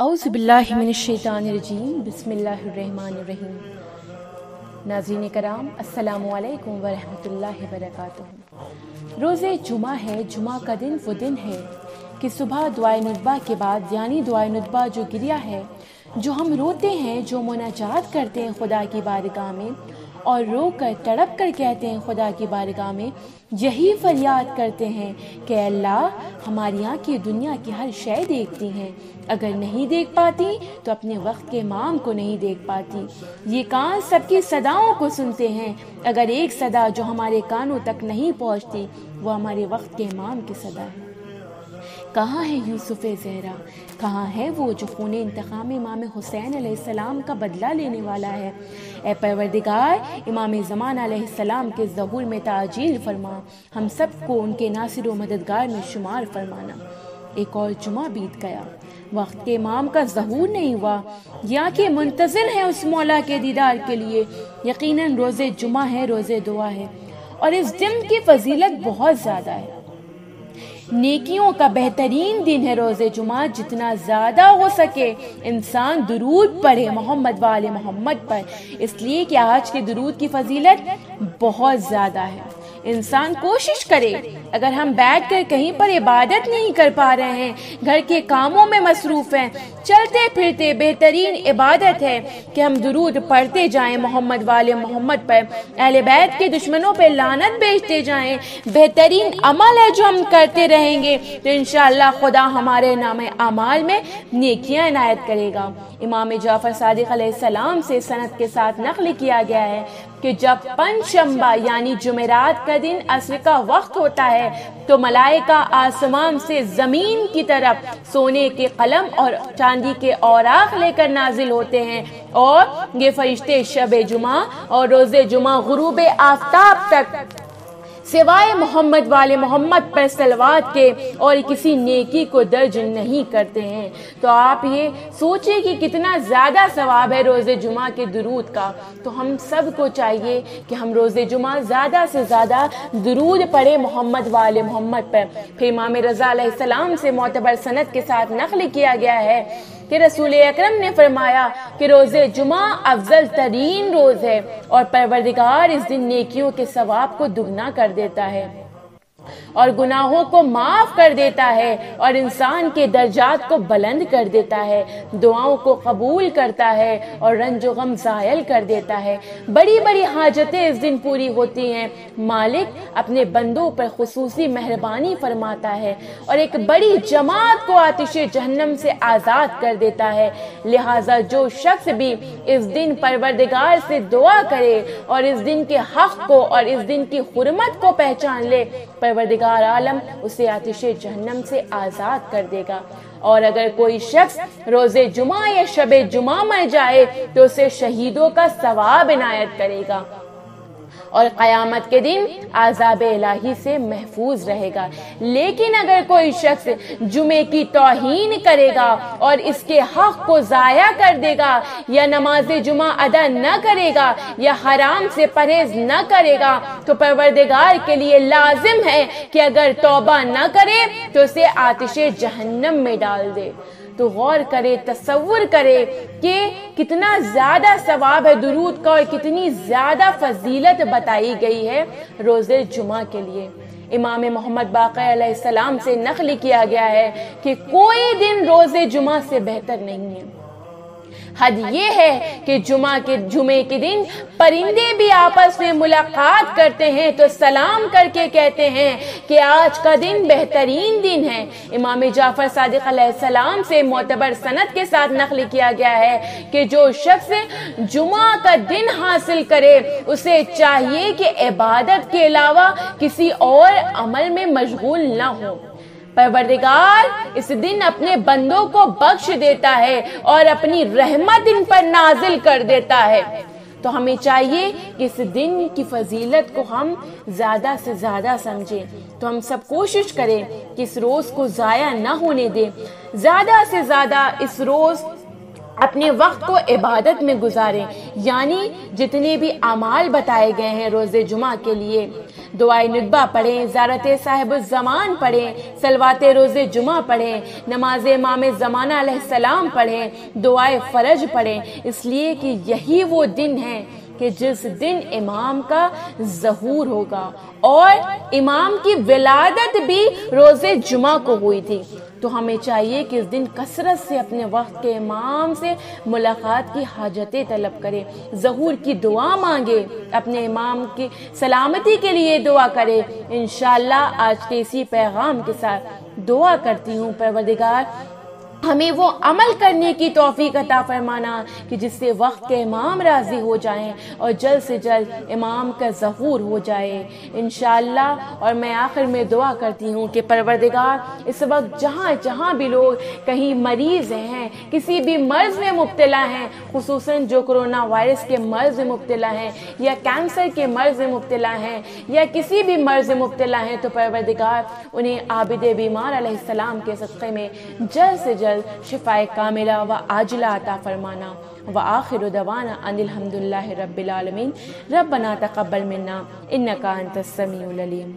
अउज़बिल्लिमिनशैतानरजीम बिस्मिल्लाहिर्रहमानिर्रहीम नाजीन कराम अस्सलामुअलैकुम वरहमतुल्लाहि वरक रोज़े जुमा है, जुमा का दिन वो दिन है कि सुबह दुआ नुतबा के बाद, यानी दुआ नुतबा जो गिरिया है जो हम रोते हैं, जो मुनाजात करते हैं खुदा की बारगाह में और रो कर तड़प कर कहते हैं खुदा की बारगाह में, यही फरियाद करते हैं कि अल्लाह हमारी आँखें दुनिया की हर शय देखती हैं। अगर नहीं देख पाती तो अपने वक्त के माम को नहीं देख पाती। ये कान सबकी सदाओं को सुनते हैं। अगर एक सदा जो हमारे कानों तक नहीं पहुँचती, वो हमारे वक्त के माम की सदा है। कहाँ है यूसुफ जहरा? कहाँ है वो जो खून इंतकाम इमाम हुसैन सलाम का बदला लेने वाला है? ए परवरदिगार, इमाम ज़मान सलाम के जहूर में ताजील फरमा। हम सबको उनके नासिर व मददगार में शुमार फरमाना। एक और जुमा बीत गया। वक्त के इमाम का जहूर नहीं हुआ। या कि मुंतजर है उस मौला के दीदार के लिए। यकीनन रोज़े जुमा है, रोज़े दुआ है। और इस दिन की फजीलत बहुत ज़्यादा है। नेकियों का बेहतरीन दिन है रोज़े जुमा जितना ज़्यादा हो सके। इंसान दरूद पढ़े मोहम्मद वाले मोहम्मद पर। इसलिए कि आज के दुरूद की फजीलत बहुत ज़्यादा है। इंसान कोशिश करे। अगर हम बैठ कर कहीं पर इबादत नहीं कर पा रहे हैं, घर के कामों में मसरूफ हैं चलते फिरते बेहतरीन इबादत है कि हम दुरूद पढ़ते जाएँ मोहम्मद वाले मोहम्मद पर, अहले बैत के दुश्मनों पर लानत बेचते जाएँ। बेहतरीन अमल है जो हम करते रहेंगे तो इन खुदा हमारे नाम अमाल में नेकियाँ इनायत करेगा। इमाम जाफ़र सदक से सनत के साथ नकल किया गया है। कि जब पंचम्बा यानी जुमेरात का दिन असर का वक्त होता है तो मलाइका आसमान से ज़मीन की तरफ़ सोने के कलम और चांदी के औराख लेकर नाजिल होते हैं। और ये फरिश्ते शब जुमा और रोज़े जुमा गुरूब आफ्ताब तक सिवाय मोहम्मद वाले मोहम्मद पर सलवात के और किसी नेकी को दर्ज नहीं करते हैं। तो आप ये सोचिए कि कितना ज़्यादा सवाब है रोज़े जुमा के दरूद का। तो हम सबको चाहिए कि हम रोज़े जुमा ज़्यादा से ज़्यादा दरूद पढ़े मोहम्मद वाले मोहम्मद पर। फिर इमाम रज़ा सलाम से मोतबर सनत के साथ नकल किया गया है। कि रसूल अकरम ने फरमाया कि रोज़े जुमा अफजल तरीन रोज़ है और परवरदिगार इस दिन नेकियों के सवाब को दुगना कर देता है। और गुनाहों को माफ़ कर देता है और इंसान के दर्जात को बुलंद कर देता है। दुआओं को कबूल करता है और रंजो गम जायल कर देता है। बड़ी बड़ी हाजतें इस दिन पूरी होती हैं। मालिक अपने बंदों पर खसूसी मेहरबानी फरमाता है और एक बड़ी जमात को आतिश जहन्नम से आज़ाद कर देता है। लिहाजा जो शख्स भी इस दिन परवरदिगार से दुआ करे और इस दिन के हक को और इस दिन की हुरमत को पहचान ले पर परवरदिगार आलम उसे आतिश जहन्नम से आज़ाद कर देगा। और अगर कोई शख्स रोज़े जुमा या शब जुमा मर जाए तो उसे शहीदों का सवाब इनायत करेगा। और क़यामत के दिन आज़ाब इलाही से महफूज रहेगा। लेकिन अगर कोई शख्स जुमे की तोहीन करेगा और इसके हक को ज़ाया कर देगा या नमाज़ जुमा अदा न करेगा या हराम से परहेज न करेगा तो परवरदिगार के लिए लाजिम है कि अगर तोबा न करे तो उसे आतिश जहन्नम में डाल दे। तो गौर करे तस्वुर करे कि कितना ज़्यादा सवाब है दुरूद का और कितनी ज़्यादा फजीलत बताई गई है रोज़े जुमा के लिए। इमाम मोहम्मद बाकी से नकल किया गया है कि कोई दिन रोज़े जुमा से बेहतर नहीं है। हद ये है कि जुमा के जुमे के दिन परिंदे भी आपस में मुलाकात करते हैं तो सलाम करके कहते हैं कि आज का दिन बेहतरीन दिन है। इमाम जाफ़र सदक सलाम से मोतबर सनत के साथ नकल किया गया है कि जो शख्स जुमा का दिन हासिल करे, उसे चाहिए कि इबादत के अलावा किसी और अमल में मशगूल ना हो। परवरदिगार, इस दिन अपने बंदों को बख्श देता है और अपनी रहमत इन पर नाजिल कर देता है। तो हमें चाहिए कि इस दिन की फजीलत को हम ज़्यादा से ज़्यादा समझें। तो हम सब कोशिश करें कि इस रोज़ को ज़ाया ना होने दें। ज़्यादा से ज़्यादा इस रोज़ अपने वक्त को इबादत में गुजारें। यानी जितने भी अमाल बताए गए हैं रोज़े जुमा के लिए दुआए नुतबा पढ़ें, ज़ारत साहिब ज़मान पढ़ें, सलवात रोज़े जुमा पढ़ें, नमाज़ माम ज़माना सलाम पढ़ें, दुआए फ़रज पढ़ें। इसलिए कि यही वो दिन है कि जिस दिन इमाम का जहूर होगा और इमाम की विलादत भी रोज़े जुमा को हुई थी। तो हमें चाहिए कि इस दिन कसरत से अपने वक्त के इमाम से मुलाकात की हाजतें तलब करें, जहूर की दुआ मांगे, अपने इमाम की सलामती के लिए दुआ करें। इन आज के इसी पैगाम के साथ दुआ करती हूँ, परवरदिगार हमें वो अमल करने की तोफ़ी अता फरमाना कि जिससे वक्त के इमाम राज़ी हो जाएँ और जल्द से जल्द इमाम का जहूर हो जाए। इन और मैं आखिर में दुआ करती हूँ कि परवरदिगार, इस वक्त जहाँ जहाँ भी लोग कहीं मरीज़ हैं, किसी भी मर्ज़ में मुबतला हैं खसूस जो कोरोना वायरस के मर्ज़ में मुबतला हैं, या कैंसर के मर्ज़ में मुबतला हैं, या किसी भी मर्ज़ में मुबतला हैं तो परवरदिगार, उन्हें आबिद बीमार सलाम के सदक़े में जल्द से जल्द जल्द शिफाए कामिला व आजिला अता फरमाना। व आखिर दवाना अनिलहमदिल्ला रबालमीन रब बना तकबल मिन्ना। इन्नका का अलीम।